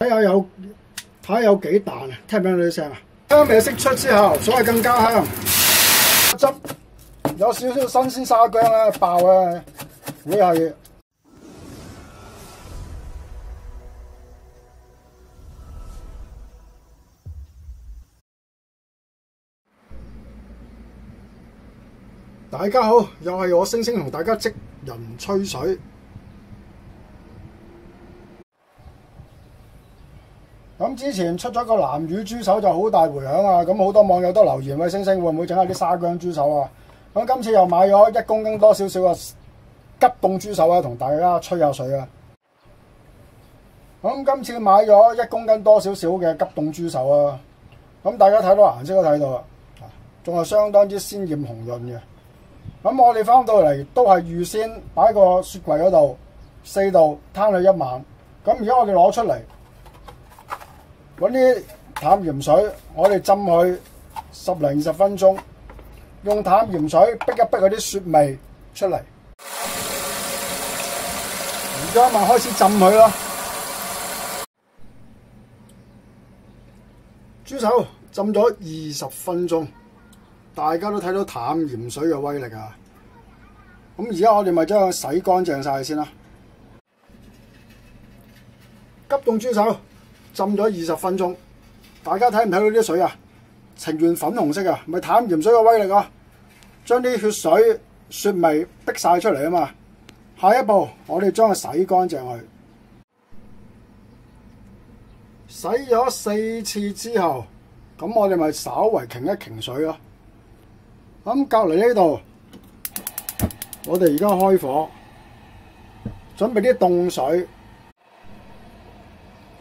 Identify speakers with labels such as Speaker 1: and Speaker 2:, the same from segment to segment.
Speaker 1: 睇下有睇下有幾彈啊！聽唔聽到啲聲啊？香味釋出之後，所謂更加香。汁有少少新鮮沙薑咧，爆咧，會係大家好，又係我星星同大家職人吹水。之前出咗個南乳豬手就好大回響啊！咁好多網友都留言喂，星星會唔會整下啲沙薑豬手啊？咁今次又買咗一公斤多少少嘅急凍豬手啊，同大家吹下水啊！咁今次買咗一公斤多少少嘅急凍豬手啊！咁大家睇到顏色都睇到啦，仲係相當之鮮豔紅潤嘅。咁我哋翻到嚟都係預先擺個雪櫃嗰度四度攤佢一晚。咁而家我哋攞出嚟。揾啲淡鹽水，我哋浸佢十零二十分鐘，用淡鹽水逼一逼嗰啲雪味出嚟。而家咪開始浸佢咯。豬手浸咗二十分鐘，大家都睇到淡鹽水嘅威力啊！咁而家我哋咪將佢洗乾淨晒先啦。急凍豬手。浸咗二十分鐘，大家睇唔睇到啲水啊？呈現粉紅色啊，咪淡鹽水嘅威力啊！將啲血水、雪味逼晒出嚟啊嘛！下一步，我哋將佢洗乾淨佢。洗咗四次之後，咁我哋咪稍微擎一擎水咯。咁隔離呢度，我哋而家開火，準備啲凍水。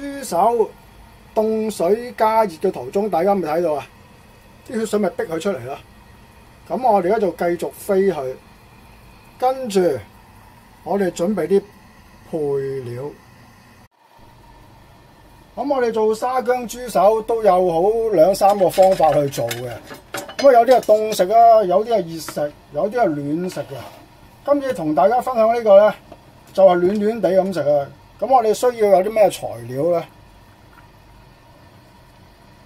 Speaker 1: 豬手凍水加熱嘅途中，大家咪睇到啊！啲血水咪逼佢出嚟咯。咁我哋而家就繼續飛佢，跟住我哋準備啲配料。咁我哋做沙薑豬手都有好兩三個方法去做嘅。咁啊有啲係凍食啊，有啲係熱食，有啲係暖食嘅。今次同大家分享呢個咧，就係暖暖地咁食啊！咁我哋需要有啲咩材料咧？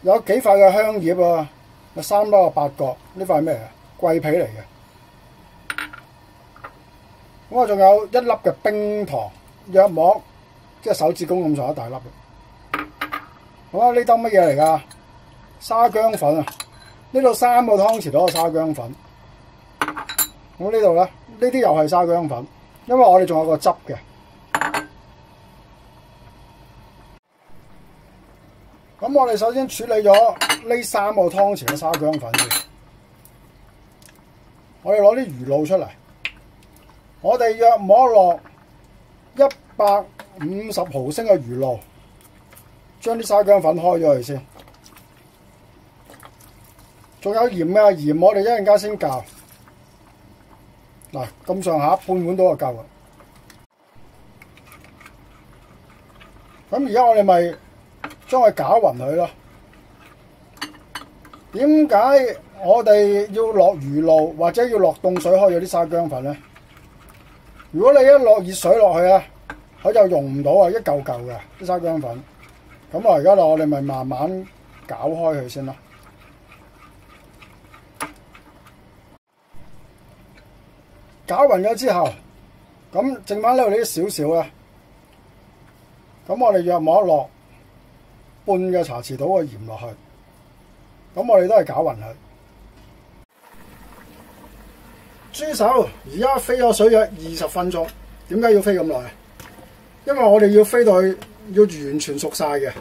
Speaker 1: 有幾塊嘅香葉啊，有三粒嘅八角，呢塊咩啊？桂皮嚟嘅。咁我仲有一粒嘅冰糖，約莫即係手指公咁長一大粒嘅。好啊，呢兜乜嘢嚟㗎？沙姜粉啊！呢度三個湯匙攞個沙姜粉。咁呢度咧，呢啲又係沙姜粉，因為我哋仲有個汁嘅。咁我哋首先處理咗呢三個湯匙嘅沙薑粉先，我哋攞啲魚露出嚟，我哋約摸落一百五十毫升嘅魚露，將啲沙薑粉開咗佢先。仲有鹽啊，鹽我哋一陣間先教。嗱，咁上下半碗都就夠啦。咁而家我哋咪〜將佢攪勻佢咯。點解我哋要落魚露或者要落凍水開咗啲沙薑粉咧？如果你一落熱水落去啊，佢就溶唔到啊，一嚿嚿嘅啲沙薑粉。咁啊，而家落我哋咪慢慢攪開佢先咯。攪勻咗之後，咁剩翻呢度啲少少啊。咁我哋約摸一落。半嘅茶匙倒個鹽落去，咁我哋都係攪勻佢。豬手而家飛咗水約二十分鐘，點解要飛咁耐？因為我哋要飛到去要完全熟晒嘅。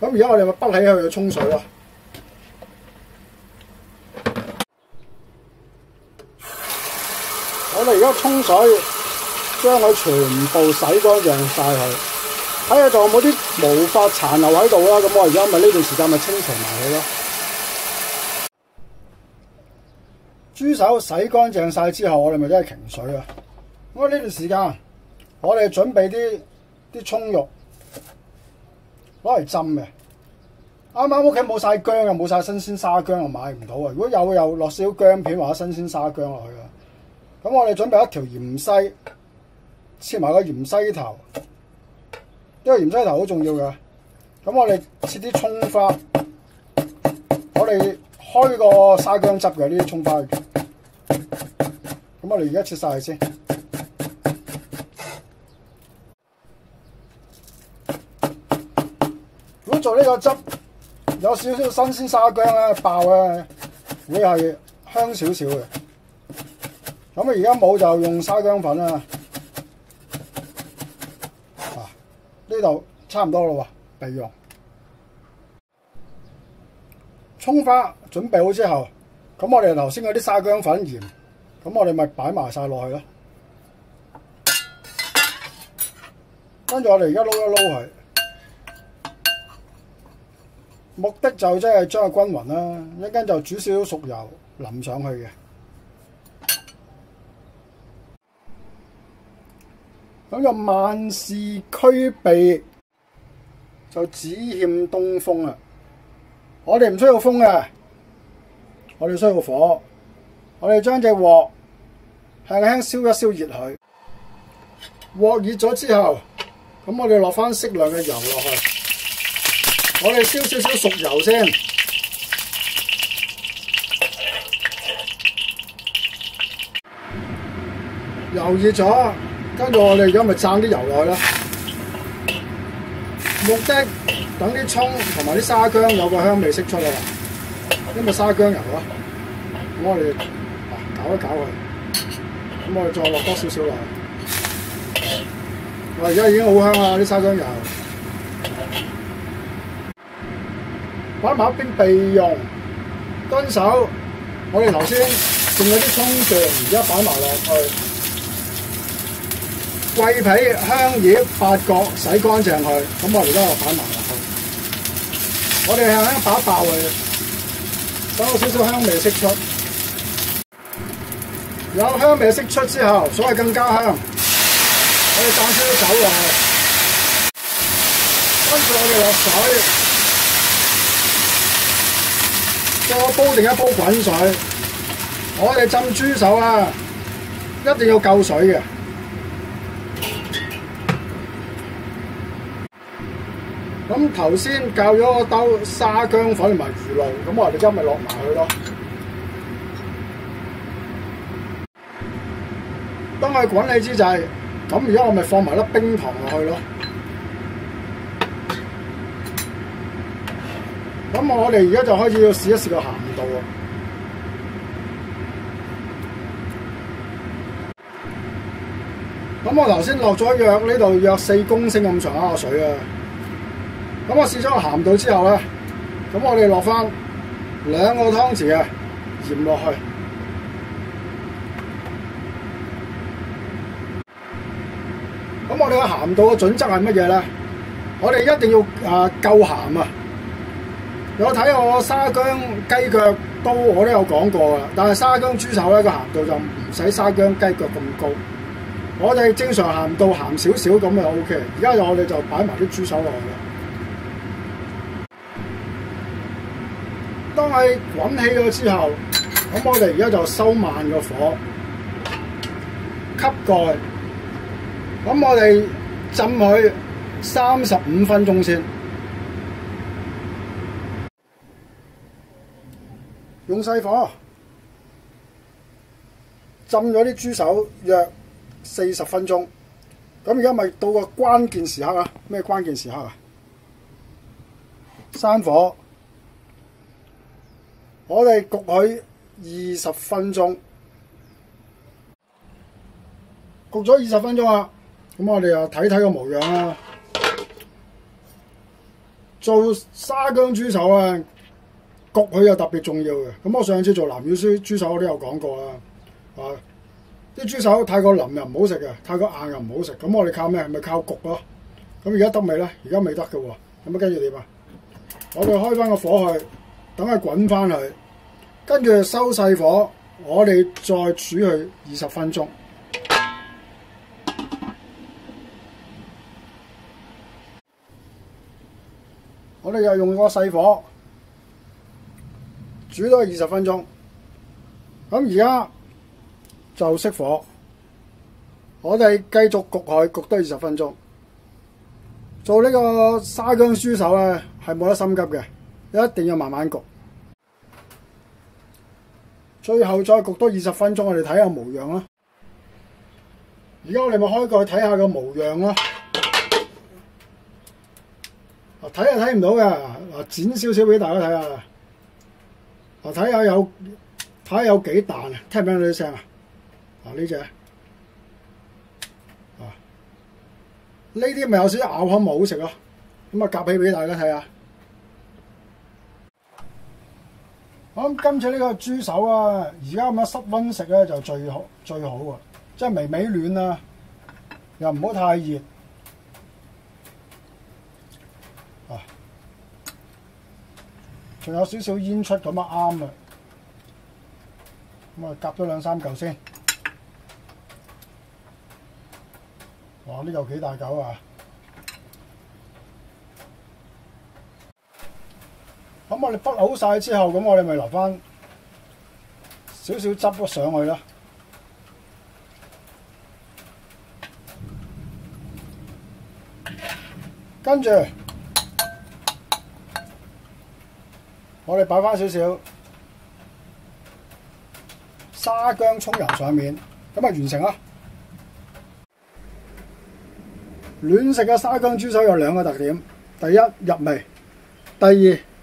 Speaker 1: 咁而家我哋咪不起佢去沖水咯。我哋而家沖水，將佢全部洗乾淨晒佢，睇下仲有冇啲毛髮殘留喺度啦。咁我而家咪呢段時間咪清除埋佢咯。豬手洗乾淨晒之後，我哋咪真係擎水啊！咁啊呢段時間，我哋準備啲啲葱肉攞嚟浸嘅。啱啱屋企冇晒薑啊，冇晒新鮮沙薑啊，買唔到啊！如果有，又落少薑片或者新鮮沙薑落去啊。咁我哋準備一條芫茜，切埋個芫茜頭，呢個芫茜頭好重要嘅。咁我哋切啲葱花，我哋開個沙姜汁嘅呢啲葱花。咁我哋而家切晒先。如果做呢個汁，有少少新鮮沙姜咧，爆咧會係香少少嘅。咁啊，而家冇就用沙姜粉啦。呢度差唔多咯喎，備用。葱花準備好之後，咁我哋头先嗰啲沙薑粉、鹽，咁我哋咪擺埋晒落去咯。跟住我哋而家撈一撈佢。目的就即係將佢均勻啦，一陣就煮少少熟油淋上去嘅。咁就萬事俱備，就只欠東風啊！我哋唔需要風嘅，我哋需要火。我哋將隻鑊輕輕燒一燒熱佢，鑊熱咗之後，咁我哋落翻適量嘅油落去。我哋燒少少熟油先，油熱咗，跟住我哋而家咪灒啲油落去啦。目的等啲葱同埋啲沙薑有個香味釋出嚟，因為沙薑油啊。咁我哋搞一搞佢，咁我哋再落多少少落去。我而家已經好香啦，啲沙薑油。擺埋一邊備用，跟手我哋頭先仲有啲葱段，而家擺埋落去，桂皮、香葉、八角洗乾淨佢，咁我哋而家又擺埋落去，我哋輕輕打爆佢，等有少少香味釋出，有香味釋出之後，所謂更加香，我哋揀少少酒落去，跟住我哋落水。再煲定一煲滾水，我哋浸豬手啊，一定要夠水嘅。咁頭先教咗個兜沙薑粉同埋魚露，咁我哋今日落埋去咯。當佢滾起之際，咁而家我咪放埋粒冰糖落去咯。咁我哋而家就開始要試一試個鹹度啊！咁我頭先落咗約呢度約四公升咁上下嘅水啊！咁我試咗個鹹度之後咧，咁我哋落翻兩個湯匙嘅鹽落去。咁我哋嘅鹹度嘅準則係乜嘢咧？我哋一定要啊夠鹹啊！有睇我沙薑雞腳都我都有講過噶，但係沙薑豬手咧個鹹度就唔使沙薑雞腳咁高，我哋正常鹹度鹹少少咁就 O K。而家就我哋就擺埋啲豬手落去啦。當佢滾起咗之後，咁我哋而家就收慢個火，吸蓋，咁我哋浸佢三十五分鐘先。用細火浸咗啲豬手約四十分鐘，咁而家咪到個關鍵時刻啊！咩關鍵時刻啊？閂火，我哋焗佢二十分鐘，焗咗二十分鐘啊！咁我哋又睇睇個模樣啦。做沙薑豬手啊！焗佢又特別重要嘅，咁我上次做南乳豬豬手我都有講過啦，啊，啲豬手太過腍又唔好食嘅，太過硬又唔好食。咁我哋靠咩？咪靠焗咯。咁而家得未咧？而家未得嘅喎。咁啊跟住點啊？我哋開翻個火去，等佢滾翻去，跟住收細火，我哋再煮佢二十分鐘。我哋又用個細火煮多二十分鐘。咁而家就熄火，我哋繼續焗佢，焗多二十分鐘。做呢個沙姜豬手咧，係冇得心急嘅，一定要慢慢焗。最後再焗多二十分鐘，我哋睇下模樣啦。而家我哋咪開蓋睇下個模樣咯。睇下睇唔到嘅，嗱剪少少俾大家睇下。嗱睇下有睇下有幾彈啊？聽唔聽到啲聲啊？嗱呢只啊，呢啲咪有少少咬口唔好食咯。咁啊夾起俾大家睇下。咁今次呢個豬手啊，而家咁樣室溫食咧就最好最好啊！即係微微暖啊，又唔好太熱。啊，仲有少少煙出咁啊啱啊！咁啊夾咗兩三嚿先。哇！呢嚿幾大嚿啊！咁我哋滗好晒之後，咁我哋咪留翻少少汁咗上去啦。跟住我哋擺翻少少沙薑葱油上面，咁啊完成啦。暖食嘅沙薑豬手有兩個特點：第一入味，第二